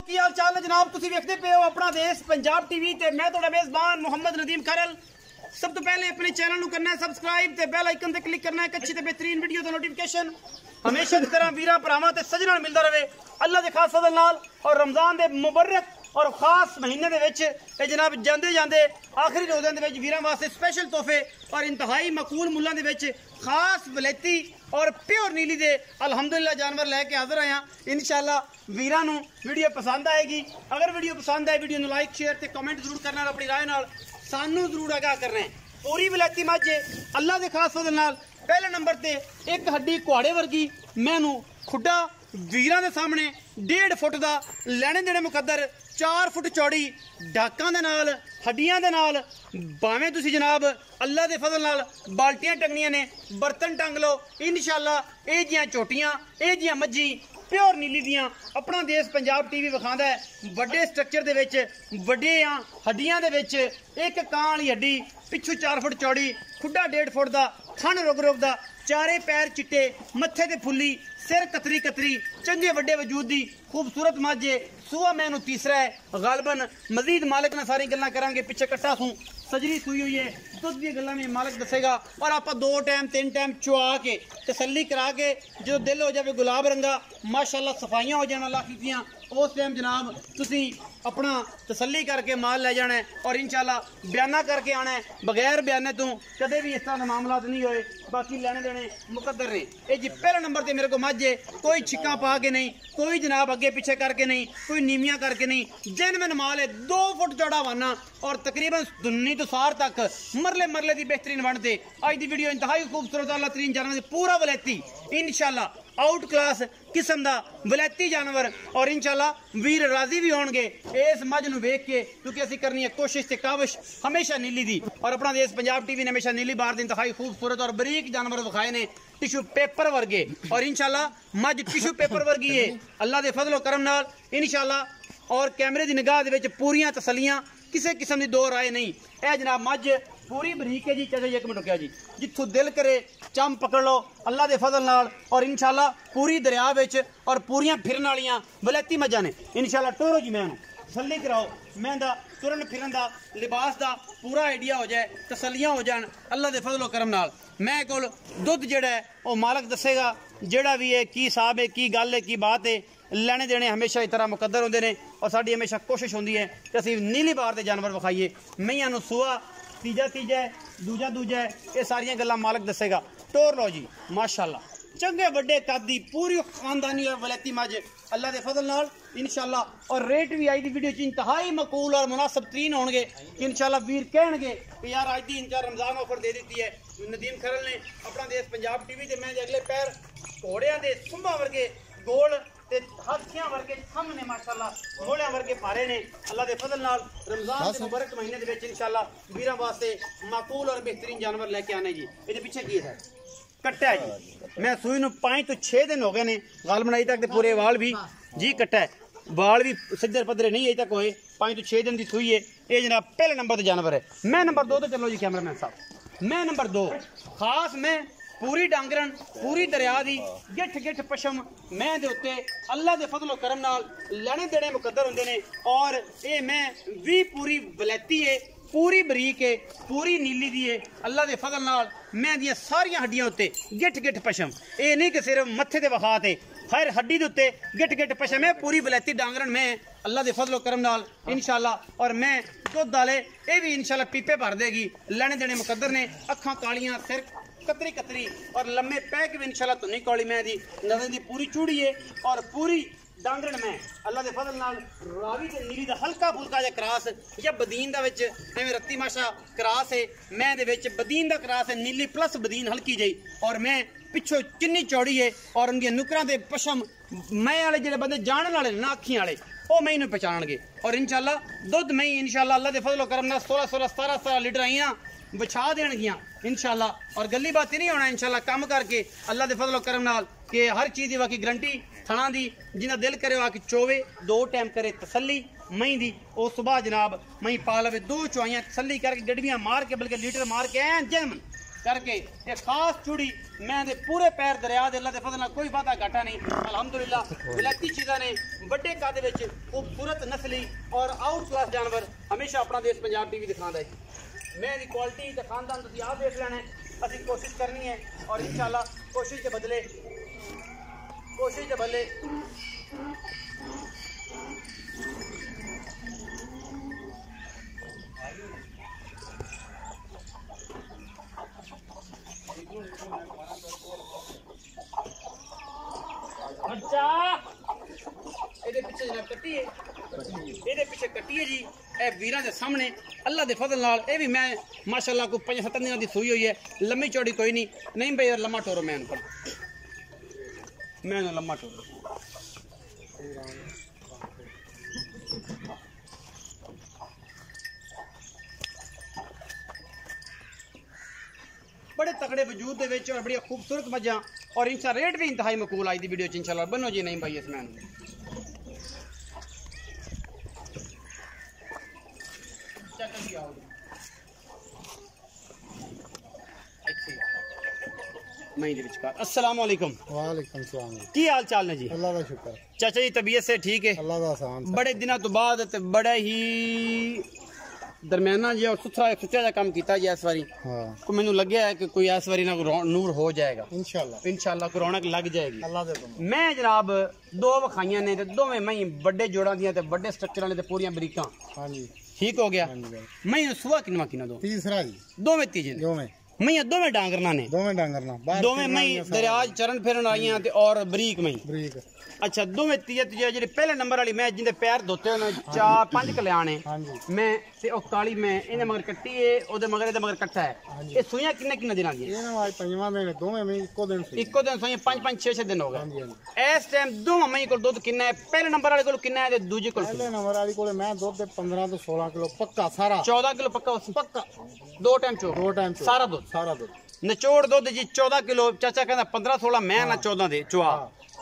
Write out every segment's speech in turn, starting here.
ਕੀ ਹਾਲ ਚਾਲ ਹੈ ਜਨਾਬ? ਤੁਸੀਂ ਵੇਖਦੇ ਪਏ ਹੋ ਆਪਣਾ ਦੇਸ਼, ਪੰਜਾਬ ਟੀਵੀ ਤੇ ਮੈਂ ਤੁਹਾਡਾ ਮੇਜ਼ਬਾਨ ਮੁਹੰਮਦ ਨਦੀਮ ਖਰਲ। ਸਭ ਤੋਂ ਪਹਿਲੇ ਆਪਣੇ ਚੈਨਲ ਨੂੰ ਕਰਨਾ ਹੈ ਸਬਸਕ੍ਰਾਈਬ ਤੇ ਬੈਲ ਆਈਕਨ ਤੇ ਕਲਿੱਕ ਕਰਨਾ ਹੈ, ਇੱਕ ਅੱਛੀ ਤੇ ਬਿਹਤਰੀਨ ਵੀਡੀਓ ਦਾ ਨੋਟੀਫਿਕੇਸ਼ਨ ਹਮੇਸ਼ਾ ਦੀ ਤਰ੍ਹਾਂ ਵੀਰਾਂ, ਭਰਾਵਾਂ ਤੇ ਸੱਜਣਾਂ ਮਿਲਦਾ ਰਹੇ। ਅੱਲਾ ਦੇ ਖਾਸ ਫਜ਼ਲ ਨਾਲ ਔਰ ਰਮਜ਼ਾਨ ਦੇ ਮੁਬਰਕ ਔਰ ਖਾਸ ਮਹੀਨੇ ਦੇ ਵਿੱਚ ਇਹ ਜਨਾਬ ਜਾਂਦੇ ਜਾਂਦੇ ਆਖਰੀ ਰੋਜ਼ਿਆਂ ਦੇ ਵਿੱਚ ਵੀਰਾਂ ਵਾਸਤੇ ਸਪੈਸ਼ਲ ਤੋਹਫੇ ਔਰ ਇੰਤਹਾਈ ਮਕਬੂਲ ਮੁੱਲਾਂ ਦੇ ਵਿੱਚ ਖਾਸ ਵਲੈਤੀ ਔਰ ਪਿਓਰ ਨੀਲੀ ਦੇ ਅਲਹਮਦੁਲਿਲਾ ਜਾਨਵਰ ਲੈ ਕੇ ਹਾਜ਼ਰ ਆਇਆ ਇਨਸ਼ਾਅੱਲਾ ਵੀਰਾਂ ਨੂੰ ਵੀਡੀਓ ਪਸੰਦ ਆਏਗੀ ਅਗਰ ਵੀਡੀਓ ਪਸੰਦ ਆਏ ਵੀਡੀਓ ਨੂੰ ਲਾਈਕ ਸ਼ੇਅਰ ਤੇ ਕਮੈਂਟ ਜ਼ਰੂਰ ਕਰਨਾ ਔਰ ਆਪਣੀ رائے ਨਾਲ ਸਾਨੂੰ ਜ਼ਰੂਰ ਆਗਾਹ ਕਰਨਾ ਹੈ ਪੂਰੀ ਵਲੈਤੀ ਮੱਝ ਹੈ ਅੱਲਾ ਦੇ ਖਾਸ ਫਜ਼ਲ ਨਾਲ ਪਹਿਲੇ ਨੰਬਰ ਤੇ ਇੱਕ ਹੱਡੀ ਕੁਹਾੜੇ ਵਰਗੀ ਮੈਨੂੰ ਖੁੱਡਾ ਵੀਰਾਂ ਦੇ ਸਾਹਮਣੇ 1.5 ਫੁੱਟ ਦਾ ਲੈਣੇ ਦੇਣੇ ਮੁਕੱਦਰ 4 ਫੁੱਟ ਚੌੜੀ, ਡਾਕਾਂ ਦੇ ਨਾਲ, ਹੱਡੀਆਂ ਦੇ ਨਾਲ, ਭਾਵੇਂ ਤੁਸੀਂ ਜਨਾਬ ਅੱਲਾ ਦੇ ਫਜ਼ਲ ਨਾਲ ਬਾਲਟੀਆਂ ਟੰਗਣੀਆਂ ਨੇ, ਬਰਤਨ ਟੰਗ ਲਓ, ਇਨਸ਼ਾਅੱਲਾ ਇਹ ਜੀਆਂ ਚੋਟੀਆਂ, ਇਹ ਜੀਆਂ ਮੱਝੀ, ਪਿਓਰ ਨੀਲੀ ਦੀਆਂ, ਆਪਣਾ ਦੇਸ਼ ਪੰਜਾਬ ਟੀਵੀ ਵਿਖਾਉਂਦਾ ਹੈ, ਵੱਡੇ ਸਟਰਕਚਰ ਦੇ ਵਿੱਚ, ਵੱਡੇ ਆ, ਹੱਡੀਆਂ ਦੇ ਵਿੱਚ, ਇੱਕ ਕਾਂ ਵਾਲੀ ਹੱਡੀ, ਪਿੱਛੋਂ 4 ਫੁੱਟ ਚੌੜੀ, ਖੁੱਡਾ 1.5 ਫੁੱਟ ਦਾ ਖਣ ਰੁਗ ਰੁਗ ਦਾ, ਚਾਰੇ ਪੈਰ ਚਿੱਟੇ, ਮੱਥੇ ਤੇ ਫੁੱਲੀ ਸਿਰ ਕਤਰੀ ਕਤਰੀ, ਚੰਗੇ ਵੱਡੇ ਵਜੂਦ ਦੀ ਖੂਬਸੂਰਤ ਮਾਝੇ, ਸੂਆ ਮੈਨੂੰ ਤੀਸਰਾ ਹੈ, ਗਾਲਬਨ। ਮਜ਼ੀਦ ਮਾਲਕ ਨਾਲ ਸਾਰੀ ਗੱਲਾਂ ਕਰਾਂਗੇ, ਪਿੱਛੇ ਇਕੱਠਾ ਸੂ, ਸਜਰੀ ਸੂਈ ਹੋਈ ਹੈ, ਦੁੱਧ ਦੀਆਂ ਗੱਲਾਂ ਵੀ ਮਾਲਕ ਦੱਸੇਗਾ। ਔਰ ਆਪਾਂ ਦੋ ਟਾਈਮ ਤਿੰਨ ਟਾਈਮ ਚੁਆ ਕੇ, ਤਸੱਲੀ ਕਰਾ ਕੇ, ਜਦੋਂ ਦਿਲ ਹੋ ਜਾਵੇ ਗੁਲਾਬ ਰੰਗਾ, ਮਾਸ਼ਾਅੱਲਾ ਸਫਾਈਆਂ ਹੋ ਜਾਣ, ਅੱਲਾਹ ਕੀਤੀਆਂ। ਉਸ ਟਾਈਮ ਜਨਾਬ, ਤੁਸੀਂ ਆਪਣਾ ਤਸੱਲੀ ਕਰਕੇ ਮਾਲ ਲੈ ਜਾਣਾ ਔਰ ਇਨਸ਼ਾਅੱਲਾ ਬਿਆਨਾ ਕਰਕੇ ਆਣਾ ਬਗੈਰ ਬਿਆਨੇ ਤੋਂ ਕਦੇ ਵੀ ਇਸ ਤਰ੍ਹਾਂ ਦੇ ਮਾਮਲਾਤ ਨਹੀਂ ਹੋਏ। ਬਾਕੀ ਲੈਣੇ ਦੇਣੇ ਮੁਕੱਦਰ ਨੇ। ਇਹ ਜੀ ਪਹਿਲੇ ਨੰਬਰ ਤੇ ਮੇਰੇ ਕੋ ਮਾਝੇ ਕੋਈ ਛਿੱਕਾਂ ਪਾ ਕੇ ਨਹੀਂ, ਕੋਈ ਜਨਾਬ ਅੱਗੇ ਪਿੱਛੇ ਕਰਕੇ ਨਹੀਂ, ਕੋਈ ਨੀਵੀਆਂ ਕਰਕੇ ਨਹੀਂ। ਜੈਨਮਨ ਮਾਲ ਹੈ 2 ਫੁੱਟ ਚੌੜਾ ਵਾਨਾ ਔਰ ਤਕਰੀਬਨ ਦੁੰਨੀ ਤੋਂ ਸਾਰ ਤੱਕ ਮਰਲੇ ਮਰਲੇ ਦੀ ਬਿਹਤਰੀਨ ਵੰਡ ਅੱਜ ਦੀ ਵੀਡੀਓ ਇੰਤਹਾਈ ਖੂਬਸੂਰਤ ਅੱਲਾਹ ਤਰੀਨ ਜਾਨਾਂ ਦੀ ਪੂਰਾ ਵਲੈਤੀ। ਇਨਸ਼ਾਅੱਲਾ ਆਊਟ ਕਲਾਸ ਕਿਸਮ ਦਾ ਵਲੈਤੀ ਜਾਨਵਰ ਔਰ ਇਨਸ਼ਾਅੱਲਾ ਵੀਰ ਰਾਜ਼ੀ ਵੀ ਹੋਣਗੇ ਇਸ ਮੱਝ ਨੂੰ ਵੇਖ ਕੇ, ਕਿਉਂਕਿ ਅਸੀਂ ਕਰਨੀ ਹੈ ਕੋਸ਼ਿਸ਼ ਤੇ ਕਾਵਿਸ਼ ਹਮੇਸ਼ਾ ਨੀਲੀ ਦੀ। ਔਰ ਆਪਣਾ ਦੇਸ਼ ਪੰਜਾਬ ਟੀਵੀ ਨੇ ਹਮੇਸ਼ਾ ਨੀਲੀ ਬਾਰ ਦੀ ਇੰਤਹਾਈ ਖੂਬਸੂਰਤ ਔਰ ਬਰੀਕ ਜਾਨਵਰ ਵਿਖਾਏ ਨੇ ਟਿਸ਼ੂ ਪੇਪਰ ਵਰਗੇ। ਔਰ ਇਨਸ਼ਾਅੱਲਾ ਮੱਝ ਟਿਸ਼ੂ ਪੇਪਰ ਵਰਗੀ ਹੈ ਅੱਲਾ ਦੇ ਫਜ਼ਲੋ ਕਰਮ ਨਾਲ ਇਨਸ਼ਾਅੱਲਾ ਔਰ ਕੈਮਰੇ ਦੀ ਨਿਗਾਹ ਦੇ ਵਿੱਚ ਪੂਰੀਆਂ ਤਸੱਲੀਆਂ ਕਿਸੇ ਕਿਸਮ ਦੀ ਦੋ ਰਾਏ ਨਹੀਂ। ਇਹ ਜਨਾਬ ਮੱਝ ਪੂਰੀ ਬਰੀਕ ਹੈ ਜੀ। ਚਲੋ ਇੱਕ ਮਿੰਟ ਰੁਕਿਆ ਜੀ। ਜਿੱਥੋਂ ਦਿਲ ਕਰੇ ਚੰਮ ਪਕੜ ਲਓ ਅੱਲਾ ਦੇ ਫਜ਼ਲ ਨਾਲ, ਔਰ ਇਨਸ਼ਾਅੱਲਾ ਪੂਰੀ ਦਰਿਆ ਵਿੱਚ ਔਰ ਪੂਰੀਆਂ ਫਿਰਨ ਵਾਲੀਆਂ ਬਲੈਤੀ ਮੱਝਾਂ ਨੇ। ਇਨਸ਼ਾਅੱਲਾ ਟੋਰੋ ਜੀ ਮੈਨੂੰ ਤਸੱਲੀ ਕਰਾਓ। ਮੈਂ ਦਾ ਤੁਰਨ ਫਿਰਨ ਦਾ, ਲਿਬਾਸ ਦਾ ਪੂਰਾ ਆਈਡੀਆ ਹੋ ਜਾਏ, ਤਸੱਲੀਆਂ ਹੋ ਜਾਣ ਅੱਲਾ ਦੇ ਫਜ਼ਲੋ ਕਰਮ ਨਾਲ। ਮੈਂ ਕੋਲ ਦੁੱਧ ਜਿਹੜਾ ਉਹ ਮਾਲਕ ਦੱਸੇਗਾ, ਜਿਹੜਾ ਵੀ ਹੈ ਕੀ ਹਿਸਾਬ ਹੈ, ਕੀ ਗੱਲ ਹੈ, ਕੀ ਬਾਤ ਹੈ, ਲੈਣੇ ਦੇਣੇ ਹਮੇਸ਼ਾ ਇਸ ਤਰ੍ਹਾਂ ਮੁਕੱਦਰ ਹੁੰਦੇ ਨੇ, ਔਰ ਸਾਡੀ ਹਮੇਸ਼ਾ ਕੋਸ਼ਿਸ਼ ਹੁੰਦੀ ਹੈ ਕਿ ਅਸੀਂ ਨੀਲੀ ਬਾਰ ਦੇ ਜਾਨਵਰ ਵਿਖਾਈਏ। ਮਈਆਂ ਨੂੰ ਸੂਆ, ਤੀਜਾ ਤੀਜਾ ਹੈ, ਦੂਜਾ ਦੂਜਾ ਇਹ ਸਾਰੀਆਂ ਗੱਲਾਂ ਮਾਲਕ ਦੱਸੇਗਾ। ਟੋਰ ਲਓ ਜੀ ਮਾਸ਼ਾਅੱਲਾ। ਚੰਗੇ ਵੱਡੇ ਕੱਦ ਦੀ ਪੂਰੀ ਖਾਨਦਾਨੀ ਔਰ ਵਲੈਤੀ ਮੱਝ ਅੱਲਾ ਦੇ ਫਜ਼ਲ ਨਾਲ ਇਨਸ਼ਾਅੱਲਾ। ਔਰ ਰੇਟ ਵੀ ਆਈ ਦੀ ਵੀਡੀਓ ਚ ਇੰਤਹਾਈ ਮਕਬੂਲ ਔਰ ਮੁਨਾਸਬ ਤਰੀਨ ਹੋਣਗੇ। ਇਨਸ਼ਾਅੱਲਾ ਵੀਰ ਕਹਿਣਗੇ ਕਿ ਯਾਰ ਅੱਜ ਦੀ ਇੰਚਾ ਰਮਜ਼ਾਨ ਆਫਰ ਦੇ ਦਿੱਤੀ ਹੈ। ਨਦੀਮ ਖਰਲ ਨੇ ਆਪਣਾ ਦੇਸ਼ ਪੰਜਾਬ ਟੀਵੀ ਤੇ ਮੈਂ ਅਗਲੇ ਪੈਰ ਘੋੜਿਆਂ ਦੇ ਸੁੰਭਾਂ ਵਰਗੇ ਗੋਲ ਤੇ ਹਾਥੀਆਂ ਵਰਗੇ ਸਾਹਮਣੇ ਮਾਸ਼ਾਅੱਲਾ ਘੋੜਿਆਂ ਵਰਗੇ ਭਾਰੇ ਨੇ। ਅੱਲਾ ਦੇ ਫਜ਼ਲ ਨਾਲ ਰਮਜ਼ਾਨ ਦੇ ਮੁਬਾਰਕ ਮਹੀਨੇ ਦੇ ਵਿੱਚ ਇਨਸ਼ਾਅੱਲਾ ਵੀਰਾਂ ਵਾਸਤੇ ਮਾਕੂਲ ਔਰ ਬਿਹਤਰੀਨ ਜਾਨਵਰ ਲੈ ਕੇ ਆਣੇ ਜੀ। ਇਹਦੇ ਪਿੱਛੇ ਕੀ ਹੈ? ਕੱਟਿਆ ਜੀ। ਮੈਂ ਸੂਈ ਨੂੰ 5 ਤੋਂ 6 ਦਿਨ ਹੋ ਗਏ ਨੇ ਗਾਲਬਨ ਅਜੇ ਤੱਕ ਤੇ ਪੂਰੇ ਵਾਲ ਵੀ ਜੀ ਕੱਟਾ ਹੈ ਵਾਲ ਵੀ ਸਿੱਧੇ ਪੱਧਰੇ ਨਹੀਂ ਅਜੇ ਤੱਕ ਹੋਏ 5 ਤੋਂ 6 ਦਿਨ ਦੀ ਸੂਈ ਹੈ ਇਹ ਜਨਾਬ ਪਹਿਲੇ ਨੰਬਰ ਤੇ ਜਾਨਵਰ ਹੈ। ਮੈਂ ਨੰਬਰ 2 ਤੇ ਚੱਲੋ ਜੀ ਕੈਮਰਾਮੈਨ ਸਾਹਿਬ। ਮੈਂ ਨੰਬਰ 2 ਖਾਸ ਮੈਂ ਪੂਰੀ ਡਾਂਗਰਨ, ਪੂਰੀ ਦਰਿਆ ਦੀ ਗਿੱਠ ਗਿੱਠ ਪਸ਼ਮ ਮੈਂ ਦੇ ਉੱਤੇ ਅੱਲਾ ਦੇ ਫਜ਼ਲੋ ਕਰਮ ਨਾਲ ਲੈਣੇ ਦੇਣੇ ਮੁਕੱਦਰ ਹੁੰਦੇ ਨੇ ਔਰ ਇਹ ਮੈਂ ਵੀ ਪੂਰੀ ਬਲੈਤੀ ਏ, ਪੂਰੀ ਬਰੀਕ ਏ, ਪੂਰੀ ਨੀਲੀ ਦੀ ਏ। ਅੱਲਾ ਦੇ ਫਜ਼ਲ ਨਾਲ ਮੈਂ ਦੀਆਂ ਸਾਰੀਆਂ ਹੱਡੀਆਂ ਉੱਤੇ ਗਿੱਠ ਗਿੱਠ ਪਸ਼ਮ। ਇਹ ਨਹੀਂ ਕਿ ਸਿਰਫ ਮੱਥੇ ਦੇ ਵਖਾ ਤੇ ਹਰ ਹੱਡੀ ਦੇ ਉੱਤੇ ਗਿੱਠ ਗਿੱਟ ਪਸ਼ਮ ਹੈ, ਪੂਰੀ ਬਲੈਤੀ ਡਾਂਗਰਨ ਮੈਂ ਅੱਲਾ ਦੇ ਫਜ਼ਲੋ ਕਰਮ ਨਾਲ, ਇਨਸ਼ਾਅੱਲਾ। ਔਰ ਮੈਂ ਦੁੱਧ ਵਾਲੇ, ਇਹ ਵੀ ਇਨਸ਼ਾਅੱਲਾ ਪੀਪੇ ਭਰ ਦੇਗੀ, ਲੈਣੇ ਦੇਣੇ ਮੁਕੱਦਰ ਨੇ, ਅੱਖਾਂ ਕਾਲੀਆਂ, ਸਿਰ ਕਤਰੀ ਕਤਰੀ, ਔਰ ਲੰਮੇ ਪੈ ਕੇ ਵੀ ਇਨਸ਼ਾਅੱਲਾ ਧੁਨੀ ਕੌਲੀ ਮੈਂ ਦੀ ਨਜ਼ਰ ਦੀ ਪੂਰੀ ਚੂੜੀ ਏ, ਔਰ ਪੂਰੀ ਡਾਂਗਰਨ ਮੈਂ। ਅੱਲਾ ਦੇ ਫਜ਼ਲ ਨਾਲ ਰਾਵੀ ਤੇ ਨੀਲੀ ਦਾ ਹਲਕਾ ਫੁਲਕਾ ਜਿਹਾ ਕਰਾਸ ਜਾਂ ਬਦੀਨ ਦਾ ਵਿੱਚ, ਐਵੇਂ ਰੱਤੀ ਮਾਸ਼ਾ ਕਰਾਸ ਹੈ ਮੈਂ ਦੇ ਵਿੱਚ ਬਦੀਨ ਦਾ ਕਰਾਸ ਹੈ ਨੀਲੀ ਪਲੱਸ ਬਦੀਨ ਹਲਕੀ ਜਿਹੀ। ਔਰ ਮੈਂ ਪਿੱਛੋਂ ਕਿੰਨੀ ਚੌੜੀ ਹੈ ਔਰ ਉਹਦੀਆਂ ਨੁਕਰਾਂ ਦੇ ਪਸ਼ਮ ਮੈਂ ਵਾਲੇ ਜਿਹੜੇ ਬੰਦੇ ਜਾਣਨ ਵਾਲੇ ਨੇ ਨਾ ਅੱਖੀਆਂ ਵਾਲੇ, ਉਹ ਮੈਂ ਇਹਨੂੰ ਪਛਾਣਨਗੇ। ਔਰ ਇਨਸ਼ਾਅੱਲਾ ਦੁੱਧ ਮੈਂ ਇਨਸ਼ਾਅੱਲਾ ਅੱਲਾ ਦੇ ਫਜ਼ਲ ਕਰਮ ਨਾਲ 16 16 17 17 ਲੀਟਰ ਆਈਆਂ। ਵਿਛਾ ਦੇਣਗੀਆਂ, ਇਨਸ਼ਾਅੱਲਾ। ਔਰ ਗੱਲੀ ਬਾਤ ਨਹੀਂ ਹੋਣਾ, ਇਨਸ਼ਾਅੱਲਾ, ਕੰਮ ਕਰਕੇ ਅੱਲਾ ਦੇ ਫਜ਼ਲ ਕਰਮ ਨਾਲ ਕਿ ਹਰ ਚੀਜ਼ ਦੀ ਵਾਕੀ ਗਰੰਟੀ ਥਣਾ ਦੀ, ਜਿੰਨਾ ਦਿਲ ਕਰੇ ਆ ਕਿ ਚੋਵੇ, ਦੋ ਟਾਈਮ ਕਰੇ ਤਸੱਲੀ, ਮਹੀਂ ਦੀ, ਉਹ ਸਵੇਰ ਜਨਾਬ, ਮਹੀਂ ਪਾ ਲਵੇ ਦੋ ਚੁਆਈਆਂ ਤਸੱਲੀ ਕਰਕੇ ਡੜਵੀਆਂ ਮਾਰ ਕੇ, ਬਲਕਿ ਲੀਟਰ ਮਾਰ ਕੇ ਐਂ ਜਨਮ ਕਰਕੇ ਇਹ ਖਾਸ ਚੂੜੀ ਮੈਂ ਦੇ ਪੂਰੇ ਪੈਰ ਦਰਿਆ ਦੇ ਅੱਲਾ ਦੇ ਫਜ਼ਲ ਨਾਲ ਕੋਈ ਵਾਧਾ ਘਾਟਾ ਨਹੀਂ। ਅਲਹਮਦੁਲਿਲਾ ਵਿਲਾਇਤੀ ਚੀਜ਼ਾਂ ਨੇ, ਵੱਡੇ ਕੱਦ ਵਿੱਚ ਖੂਬਸੂਰਤ ਨਸਲੀ ਔਰ ਆਊਟ ਕਲਾਸ ਜਾਨਵਰ ਹਮੇਸ਼ਾ ਆਪਣਾ ਦੇਸ਼ ਪੰਜਾਬ ਟੀਵੀ ਦਿਖਾਉਂਦਾ ਹੈ। ਮੈਂ ਦੀ ਕੁਆਲਿਟੀ ਤੇ ਖਾਨਦਾਨ ਤੁਸੀਂ ਆਪ ਦੇਖ ਲੈਣਾ ਹੈ ਅਸੀਂ ਕੋਸ਼ਿਸ਼ ਕਰਨੀ ਹੈ ਔਰ ਇਨਸ਼ਾਅੱਲਾ ਕੋਸ਼ਿਸ਼ ਦੇ ਬਦਲੇ ਕੋਸ਼ਿਸ਼ ਦੇ ਬਦਲੇ ਅੱਛਾ ਇਹਦੇ ਪਿੱਛੇ ਜਨਾਬ ਕੱਟੀ ਹੈ ਇਹਦੇ ਪਿੱਛੇ ਕੱਟੀ ਜੀ, ਇਹ ਵੀਰਾਂ ਦੇ ਸਾਹਮਣੇ, ਅੱਲਾ ਦੇ ਫਜ਼ਲ ਨਾਲ, ਇਹ ਵੀ ਮੈਂ, ਮਾਸ਼ਾਅੱਲਾ ਕੋ 5-7 ਦਿਨਾਂ ਦੀ ਸੂਈ ਹੋਈ ਹੈ, ਲੰਮੀ ਚੌੜੀ ਕੋਈ ਨਹੀਂ। ਨਹੀਂ ਬਈ ਯਾਰ ਲੰਮਾ ਟੋਰੋ ਮੈਂ ਪਰ ਮੈਂ ਨਾ ਲੰਮਾ ਟੋਰੋ। ਬੜੇ ਤਕੜੇ ਵਜੂਦ ਦੇ ਵਿੱਚ ਔਰ ਬੜੀਆਂ ਖੂਬਸੂਰਤ ਮੱਝਾਂ, ਔਰ ਇਨਸ਼ਾ ਰੇਟ ਵੀ ਇੰਤਹਾਈ ਮਕੂਲ ਆਈ ਦੀ ਵੀਡੀਓ ਚ, ਇਨਸ਼ਾਅੱਲਾ। ਬਨੋ ਜੀ, ਨਹੀਂ ਭਾਈ ਇਸ ਮੈਂ ਚੱਕਰ ਜੀ ਆਓ ਇੱਥੇ ਮੈਂ ਦੇ ਵਿਚਕਾਰ ਅਸਲਾਮ ਵਾਲੇਕੁਮ ਵਾਲੇਕੁਮ ਸਲਾਮ ਜੀ। ਕੀ ਹਾਲ ਚਾਲ ਨੇ ਜੀ ਅੱਲਾ ਦਾ ਸ਼ੁਕਰ ਚਾਚਾ ਜੀ ਤਬੀਅਤ ਸੇ ਠੀਕ ਹੈ ਅੱਲਾ ਦਾ ਆਸਾਨ ਸਾ- ਬੜੇ ਦਿਨਾਂ ਤੋਂ ਬਾਅਦ ਤੇ ਬੜਾ ਹੀ ਦਰਮਿਆਨਾ ਜਿਹਾ ਔਰ ਸੁਥਰਾ ਸੁੱਚਾ ਜਿਹਾ ਕੰਮ ਕੀਤਾ ਜੀ ਇਸ ਵਾਰੀ ਹਾਂ ਕੋ ਮੈਨੂੰ ਲੱਗਿਆ ਹੈ ਕਿ ਕੋਈ ਇਸ ਵਾਰੀ ਨਾ ਕੋਈ ਰੌ- ਨੂਰ ਹੋ ਜਾਏਗਾ ਇਨਸ਼ਾਅੱਲਾ ਇਨਸ਼ਾਅੱਲਾ ਕੋਈ ਰੌਣਕ ਲੱਗ ਜਾਏਗੀ ਅੱਲਾ ਦੇ ਬੰਦੇ ਮੈਂ ਜਨਾਬ ਦੋ ਵਿਖਾਈਆਂ ਨੇ ਤੇ ਦੋਵੇਂ ਮੈਂ ਵੱਡੇ ਜੋੜਾਂ ਦੀਆਂ ਤੇ ਵੱਡੇ ਸਟਰਕਚਰਾਂ ਨੇ ਤੇ ਪੂਰੀਆਂ ਬਰੀਕਾਂ ਹਾਂਜੀ ਠੀਕ ਹੋ ਗਿਆ। ਮੈਂ ਸੁਆ ਕਿਨਵਾ ਕਿਨਾ ਦੋ। ਤੀਸਰਾ ਜੀ ਦੋਵੇਂ ਤੀਜੇ ਦੋਵੇਂ। ਮੈਂ ਦੋਵੇਂ ਡਾਂਗਰਨਾ ਨੇ। ਦੋਵੇਂ ਡੰਗਰ ਨਾਲ ਬਾਹਰ ਦੋਵੇਂ ਮੈਂ ਵਾਲੀਆਂ ਸਾਰੀਆਂ ਦਰਿਆ 'ਚ ਚਰਨ ਫਿਰਨ ਆਈਆਂ ਤੇ ਔਰ ਬਰੀਕ ਮੈਂ ਬਰੀਕ। ਅੱਛਾ ਦੋਵੇਂ ਤੀਜੇ ਤੀਜੇ ਜਿਹੜੇ ਪਹਿਲੇ ਨੰਬਰ ਵਾਲੀ ਮੈਂ ਜਿੰਦੇ ਪੈਰ ਧੋਤੇ ਹੋਏ ਨੇ ਚਾਰ ਪੰਜ ਕਲਿਆਣੇ ਮੈਂ ਤੇ ਉਹ ਕਾਲੀ ਮੈਂ ਇਹਦੇ ਮਗਰ ਕੱਟੀ ਏ ਉਹਦੇ ਮਗਰ ਇਹਦੇ ਮਗਰ ਕੱਟਾ ਹੈ ਇਹ ਸੂਈਆਂ ਕਿੰਨੇ ਕਿੰਨੇ ਦਿਨਾਂ ਦੀਆਂ? ਇਹ ਨਾ ਅੱਜ ਪੰਜਵਾਂ ਦਿਨ ਦੋਵੇਂ ਮੈਂ ਇੱਕੋ ਦਿਨ ਸੀ ਇੱਕੋ ਦਿਨ ਸੂਈਆਂ ਪੰਜ ਪੰਜ 6 6 ਦਿਨ ਹੋ ਗਏ। ਇਸ ਟਾਈਮ ਦੋਵਾਂ ਮਈ ਕੋਲ ਦੁੱਧ ਕਿੰਨਾ ਹੈ ਪਹਿਲੇ ਨੰਬਰ ਵਾਲੇ ਕੋਲ ਕਿੰਨਾ ਹੈ ਤੇ ਦੂਜੇ ਕੋਲ ਪਹਿਲੇ ਨੰਬਰ ਵਾਲੀ ਕੋਲੇ ਮੈਂ ਦੁੱਧ ਦੇ 15 ਤੋਂ 16 ਕਿਲੋ ਪੱਕਾ ਸਾਰਾ। 14 ਕਿਲੋ ਪੱਕਾ ਪੱਕਾ। ਦੋ ਟਾਈਮ ਚੋ ਦੋ ਟਾਈਮ ਚ ਸਾਰਾ ਦੁੱਧ। ਸਾਰਾ ਦੁੱਧ। ਨਿਚੋੜ ਦੁੱਧ ਜੀ 14 ਕਿਲੋ ਚਾਚਾ ਕਹਿੰਦਾ 15 16 ਮੈਂ ਨਾ 14 ਦੇ ਚੁਆ।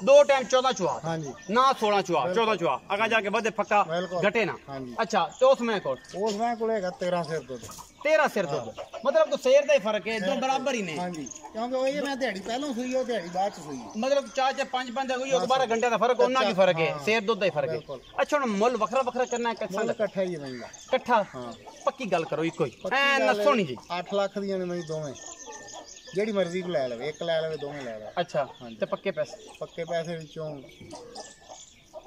ਦੋ ਟਾਈਮ 14 ਚੁਆ। ਹਾਂਜੀ। ਨਾ 16 ਚੁਆ 14 ਚੁਆ। ਅਗਾ ਜਾ ਕੇ ਵਧੇ ਪੱਕਾ। ਘਟੇ ਨਾ। ਹਾਂਜੀ। ਅੱਛਾ ਚੌਥ ਮੈਂ ਕੋਲ। ਉਸ ਮੈਂ ਕੋਲੇ ਹੈਗਾ 13 ਸਿਰ ਦੁੱਧ। 13 ਸਿਰ ਦੁੱਧ। ਮਤਲਬ ਕੋ ਸ਼ੇਰ ਦਾ ਹੀ ਫ਼ਰਕ ਹੈ ਦੋ ਬਰਾਬਰ ਹੀ ਨੇ। ਹਾਂਜੀ। ਕਿਉਂਕਿ ਉਹ ਇਹ ਮੈਂ ਦਿਹਾੜੀ ਪਹਿਲਾਂ ਸੂਈ ਉਹ ਦਿਹਾੜੀ ਬਾਅਦ ਚ ਸੂਈ। ਮਤਲਬ ਚਾਰ ਚਾਰ ਪੰਜ ਪੰਜ ਦਾ ਕੋਈ 12 ਘੰਟੇ ਦਾ ਫ਼ਰਕ ਉਹਨਾਂ ਕੀ ਫ਼ਰਕ ਹੈ। ਸ਼ੇਰ ਦੁੱਧ ਦਾ ਹੀ ਫ਼ਰਕ ਹੈ। ਅੱਛਾ ਹੁਣ ਮੁੱਲ ਵੱਖਰਾ ਵੱਖਰਾ ਕਰਨਾ ਹੈ ਕੱਚਾ ਇਕੱਠਾ ਹੀ ਮਹਿੰਗਾ। ਇਕੱਠਾ? ਹਾਂ। ਪੱਕੀ ਗੱਲ ਕਰੋ ਇੱਕੋ ਹੀ। ਐ ਨਸੋ ਨਹੀਂ ਜੀ। 8 ਲੱਖ ਦੀਆਂ ਨੇ ਮੈਂ ਦੋਵੇਂ। ਜਿਹੜੀ ਮਰਜ਼ੀ ਕੋ ਲੈ ਲਵੇ ਇੱਕ ਲੈ ਲਵੇ ਦੋਵੇਂ ਲੈ ਲਵੇ। ਅੱਛਾ। ਤੇ ਪੱਕੇ ਪੈਸੇ? ਪੱਕੇ ਪੈਸੇ ਵਿੱਚੋਂ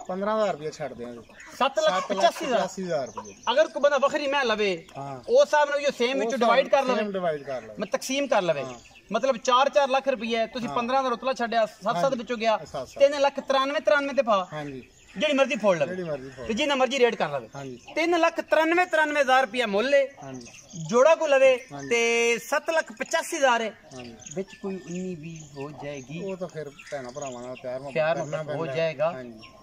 15000 ਰੁਪਏ ਛੱਡ ਦਿਆਂਗੇ। 7 ਲੱਖ 85 ਹਜ਼ਾਰ? 85000 ਰੁਪਏ ਅਗਰ ਕੋਈ ਬੰਦਾ ਵੱਖਰੀ ਮੈਂ ਲਵੇ ਹਾਂ। ਉਹ ਹਿਸਾਬ ਨਾਲ ਇਹ ਸੇਮ ਵਿੱਚ ਡਿਵਾਈਡ ਕਰ ਲਵੇ। ਡਿਵਾਈਡ ਕਰ ਲਵੇ। ਮੈਂ ਤਕਸੀਮ ਕਰ ਲਵੇ। ਮਤਲਬ 4-4 ਲੱਖ ਰੁਪਏ ਤੁਸੀਂ 15 ਦਾ ਰੁਤਲਾ ਛੱਡਿਆ 7-7 ਵਿੱਚੋਂ ਗਿਆ। ਸੱਤ ਸੱਤ। 3 ਲੱਖ 93 93 ਤੇ ਪਾ। ਹਾਂਜੀ। ਜਿਹੜੀ ਮਰਜ਼ੀ ਫੋੜ ਲਵੇ। ਜਿਹੜੀ ਮਰਜ਼ੀ ਫੋੜ। ਤੇ ਜਿੰਨਾ ਮਰਜ਼ੀ ਰੇਟ ਕਰ ਲਵੇ। ਹਾਂਜੀ। 3 ਲੱਖ 93 93 ਹਜ਼ਾਰ ਰੁਪਏ ਮੁੱਲ ਹਾਂਜੀ। ਜੋੜਾ ਕੋ ਲਵੇ। ਤੇ 7 ਲੱਖ 85 ਹਜ਼ਾਰ ਹੈ ਹਾਂਜੀ। ਵਿੱਚ ਕੋਈ 19 20 ਹੋ ਜਾਏਗੀ। ਉਹ ਤਾਂ ਫਿਰ ਭੈਣਾ ਭਰਾਵਾਂ ਨਾਲ ਪਿਆਰ ਮੁਹੱਬਤ ਹੋ। ਜਾਏਗਾ। ਹਾਂਜੀ।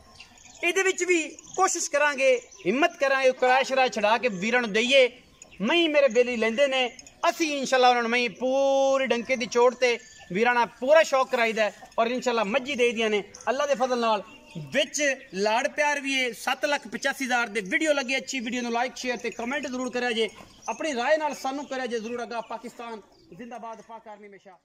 ਇਹਦੇ ਵਿੱਚ ਵੀ ਕੋਸ਼ਿਸ਼ ਕਰਾਂਗੇ ਹਿੰਮਤ ਕਰਾਂਗੇ ਕਿਰਾਇਆ ਸ਼ਰਾ ਛੜਾ ਕੇ ਵੀਰਾਂ ਨੂੰ ਦਈਏ। ਮਈ ਮੇਰੇ ਬੇਲੀ ਲੈਂਦੇ ਨੇ। ਅਸੀਂ ਇਨਸ਼ਾਅੱਲਾ ਉਹਨਾਂ ਨੂੰ ਮਈ ਪੂਰੀ ਡੰਕੇ ਦੀ ਚੋਟ ਤੇ ਵੀਰਾਂ ਨਾਲ ਪੂਰਾ ਸ਼ੌਕ ਕਰਾਈਦਾ ਔਰ ਇਨਸ਼ਾਅੱਲਾ ਮੱਜੀ ਦੇ ਦੀਆਂ ਨੇ। ਅੱਲਾ ਦੇ ਫਜ਼ਲ ਨਾਲ ਵਿੱਚ ਲਾੜ ਪਿਆਰ ਵੀ ਹੈ 7 ਲੱਖ 85 ਹਜ਼ਾਰ ਦੇ ਵੀਡੀਓ ਲੱਗੀ ਅੱਛੀ ਵੀਡੀਓ ਨੂੰ ਲਾਈਕ ਸ਼ੇਅਰ ਤੇ ਕਮੈਂਟ ਜ਼ਰੂਰ ਕਰਿਆ ਜੇ ਆਪਣੀ رائے ਨਾਲ ਸਾਨੂੰ ਕਰਿਆ ਜੇ ਜ਼ਰੂਰ ਅਗਾ ਪਾਕਿਸਤਾਨ ਜ਼ਿੰਦਾਬਾਦ ਪਾਕ ਆਰਮੀ ਹਮੇਸ਼ਾ